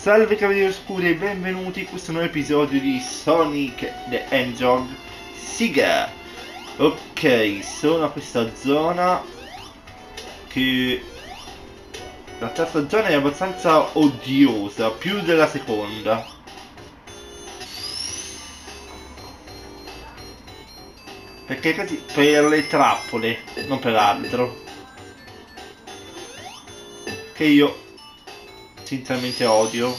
Salve cavalieri oscuri e benvenuti in questo nuovo episodio di Sonic the Hedgehog Siga Ok, sono a questa zona che... La terza zona è abbastanza odiosa, più della seconda. Perché così per le trappole, non per altro. Che io sinceramente odio.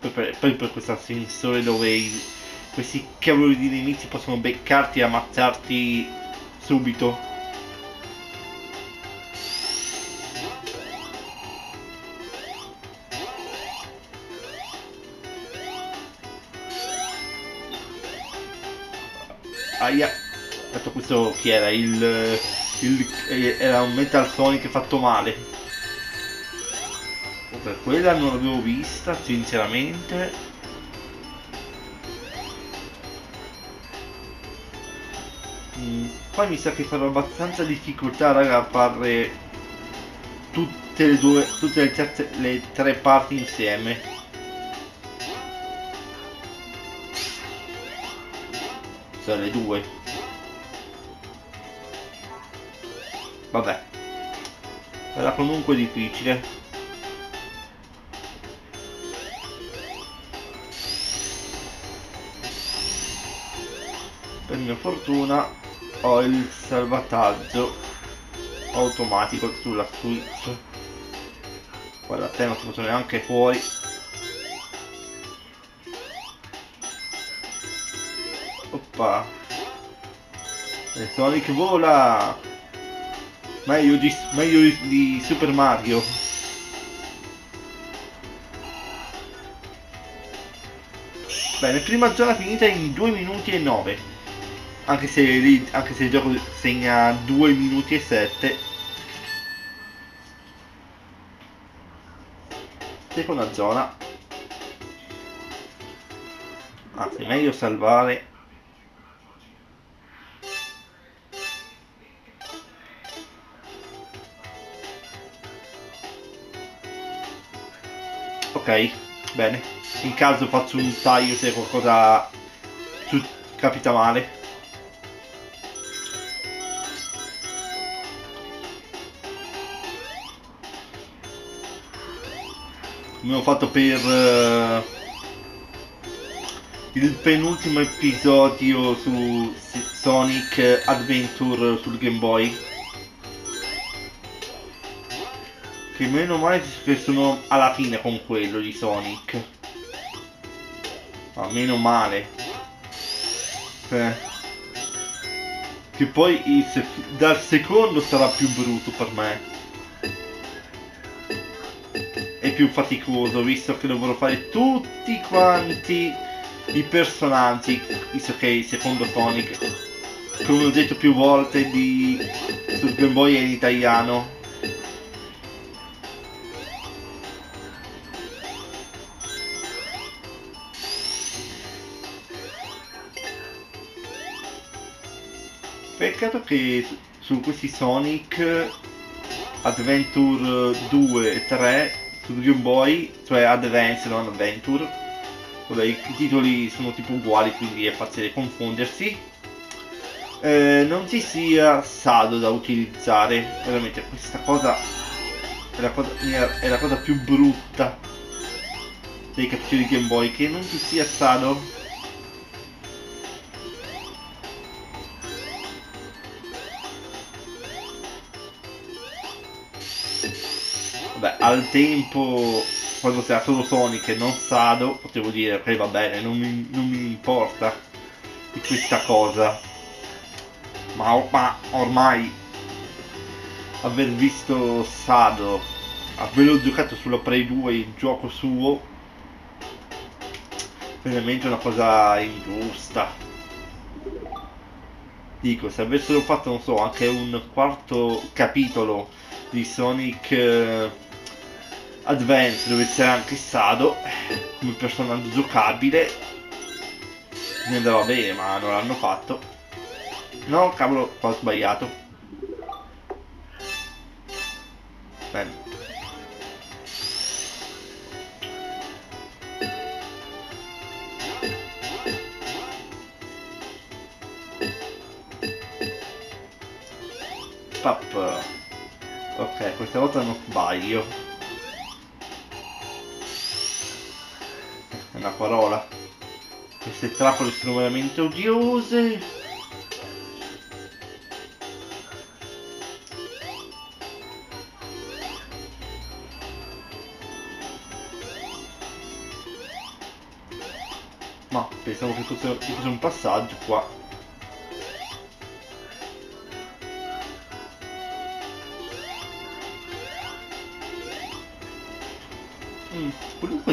Poi per, poi per questo ascensore dove i, questi cavoli di nemici possono beccarti e ammazzarti subito. Aia, detto questo chi era? Il il, era un Metal Sonic fatto male. Per quella non l'avevo vista sinceramente. Mm, poi mi sa che farò abbastanza difficoltà raga a fare tutte le due tutte le, terze, le tre parti insieme. Cioè le due Vabbè. Era comunque difficile. Per mia fortuna ho il salvataggio automatico sulla Switch. Guarda te non ti posso neanche fuori. Oppa. E Sonic vola! Meglio di, meglio di Super Mario. Bene, prima zona finita in 2 minuti e 9. Anche se, anche se il gioco segna 2 minuti e 7. Seconda zona. Anzi, meglio salvare Ok, bene. In caso faccio un taglio se qualcosa capita male. Come ho fatto per uh, il penultimo episodio su Sonic Adventure sul Game Boy. Che meno male che sono alla fine con quello di Sonic. Ma meno male. Eh. Che poi sec dal secondo sarà più brutto per me. È più faticoso, visto che dovrò fare tutti quanti i personaggi, visto che il secondo Sonic, come ho detto più volte, di, sul Game Boy è in italiano Peccato che su questi Sonic Adventure 2 e 3 su Game Boy, cioè Advance non Adventure, vabbè, i titoli sono tipo uguali quindi è facile confondersi. Eh, non ci sia Sado da utilizzare, veramente questa cosa è la cosa, è la cosa più brutta dei capitoli Game Boy, che non ci sia Sado al tempo, quando c'era solo Sonic e non Sado, potevo dire, ok va bene, non mi, non mi importa di questa cosa. Ma, ma ormai aver visto Sado, averlo giocato sulla Play 2 il gioco suo, veramente una cosa ingiusta. Dico, se avessero fatto, non so, anche un quarto capitolo di Sonic eh, Advance dove c'era anche Sado come personaggio giocabile mi andava bene ma non l'hanno fatto no cavolo ho sbagliato Bene. Ok, questa volta non sbaglio. Una parola. Queste trappole sono veramente odiose. Ma pensavo che fosse, un passaggio qua.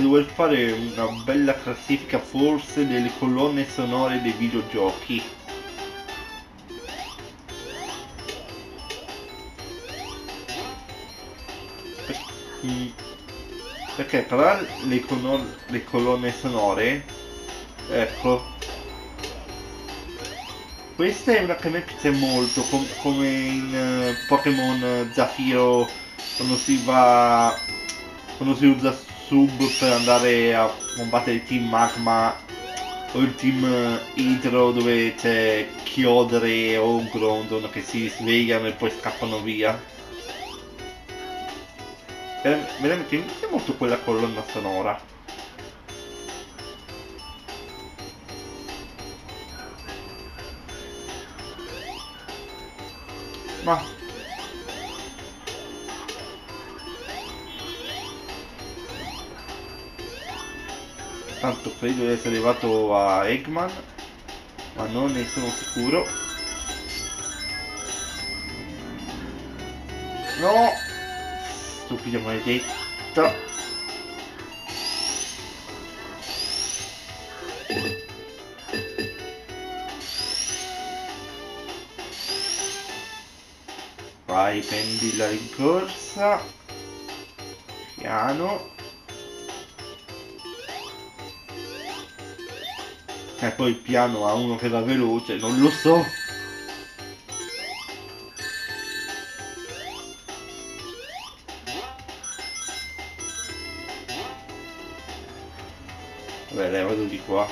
Comunque dover fare una bella classifica forse delle colonne sonore dei videogiochi. Perché tra le, le colonne sonore, ecco, questa è una che a piace molto, com come in uh, Pokémon Zafiro quando si va quando si usa sub per andare a combattere il team Magma o il team Hydro dove c'è Chiodere o Grondon che si svegliano e poi scappano via. Veramente mi piace molto quella colonna sonora. Ma tanto credo di essere arrivato a Eggman ma non ne sono sicuro. No! Stupido maledetto vai prendi la rincorsa piano E poi il piano ha uno che va veloce, non lo so. Vabbè dai, vado di qua.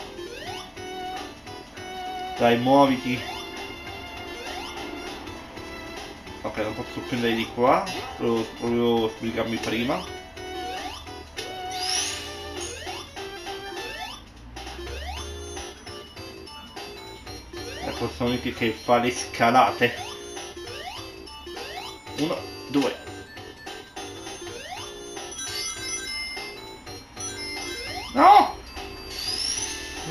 Dai, muoviti. Ok, non posso prendere di qua. Volevo, volevo spiegarmi prima. Sonic che fa le scalate. Uno, due. No!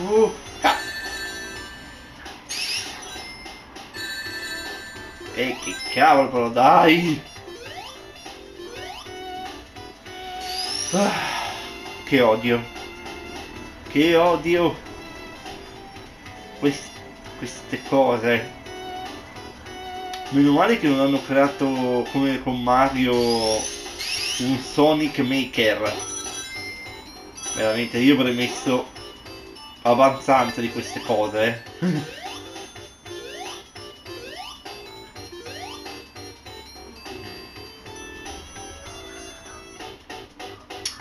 Uh, ah. E che cavolo dai! Ah, che odio. Che odio. Questo queste cose. Meno male che non hanno creato come con Mario un Sonic Maker. Veramente, io avrei messo avanzanza di queste cose.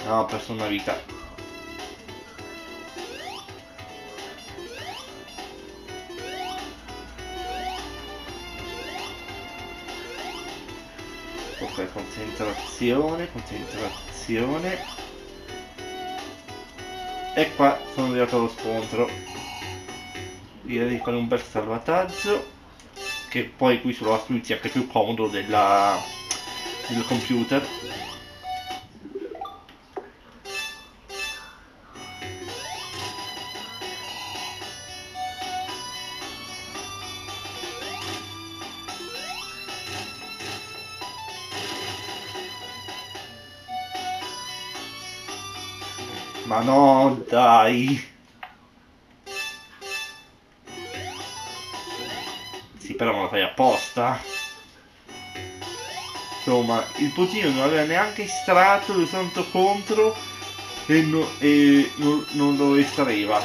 no, ho perso una vita. Ok concentrazione concentrazione. E qua sono arrivato allo scontro. Direi di fare un bel salvataggio che poi qui sulla suite sia anche più comodo della, del computer Ma no, dai. Sì, però me lo fai apposta. Insomma, il potino non aveva neanche estratto il santo contro e, no, e non, non, lo estraeva.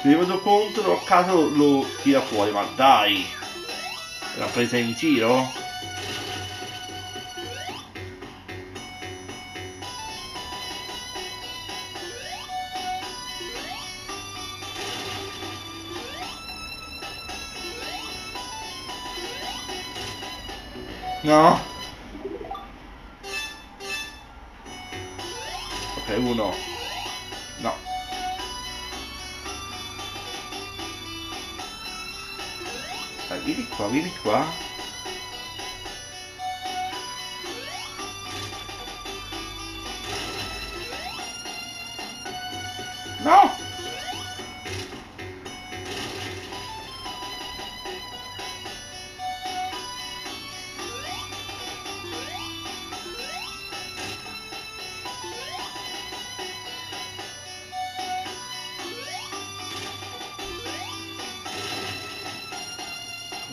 Se vado contro, a caso lo tira fuori, ma dai! L'ha presa in giro? No. Ok, uno. No. Dai, vieni qua, vieni qua.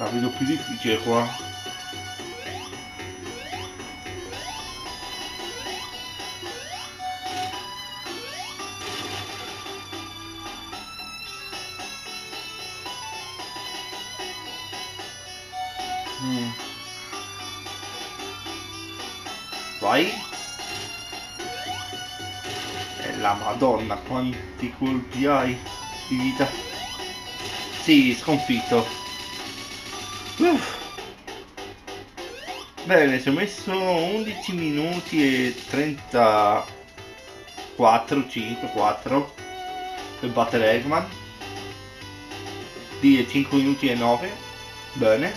La vedo più difficile qua. Mm. Vai. E la madonna, quanti colpi hai di vita. Sì, sconfitto. Bene, ci ho messo 11 minuti e 34, 5, 4 per battere Eggman. Di 5 minuti e 9. Bene.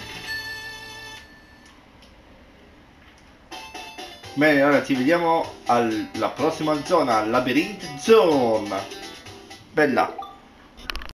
Bene, ora ci vediamo alla prossima zona, Labyrinth Zone. Bella.